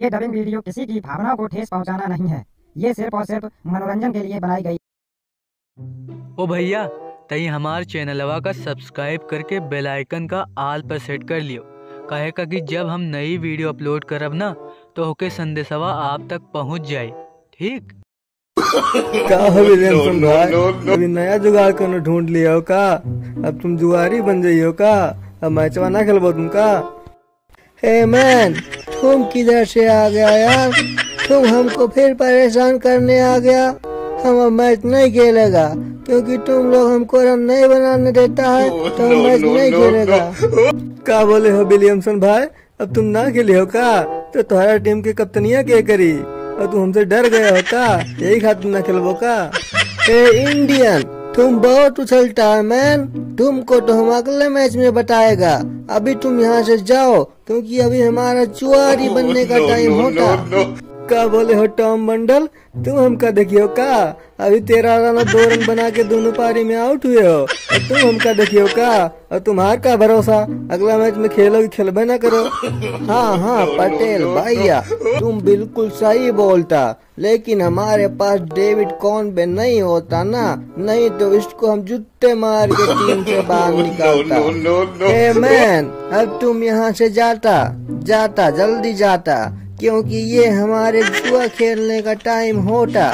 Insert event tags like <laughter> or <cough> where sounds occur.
ये dubbing video किसी की भावनाओं को ठेस पहुंचाना नहीं है। ये सिर्फ़ और सिर्फ़ मनोरंजन के लिए बनाई गई। ओ भैया तई हमार चैनलवा का सब्सक्राइब करके बेल आइकन का आल पर सेट कर लियो। कहे का कि जब हम नई वीडियो अपलोड करब ना तो होके संदेशवा आप तक पहुँच जाए ठीक? का हो विलियमसन भाई अभी नया जुगाड़ करने ढूंढ लिया हो का? अब तुम जुआरी बन जाइयो का? अब मैचवा ना खेलबो तुम का? Hey man! तुम किधर से आ गया यार? तुम हमको फिर परेशान करने आ गया। हम अब मैच नहीं खेलेगा क्योंकि तुम लोग हमको रन नहीं बनाने देता है तो हम मैच नहीं खेलेगा। का बोले हो विलियमसन भाई? अब तुम ना खेले हो का? तो तुम्हारा टीम के कप्तानिया के करी? और तुम हमसे डर गए हो का? यही खातिर ना खेलबो का? ए इंडियन तुम बहुत उछलता है मैन तुमको तो हम अगले मैच में बताएगा। अभी तुम यहाँ से जाओ क्योंकि अभी हमारा जुआरी <laughs> बनने का टाइम होता। का बोले हो टॉम बंडल? तुम हमका देखियो का? अभी तेरह रन और दो रन बना के दोनों पारी में आउट हुए हो। और तुम हमका देखियो का? और तुम्हारा का भरोसा? अगला मैच में खेलोगे खेलबे ना करो? हाँ हाँ पटेल भैया तुम बिल्कुल सही बोलता। लेकिन हमारे पास डेविड कौन बे नहीं होता ना? नहीं तो इसको हम जूते मार के टीम से बाहर <laughs> निकालता। मैन अब तुम यहाँ से जाता जाता जल्दी जाता। क्योंकि ये हमारे जुआ खेलने का टाइम होता।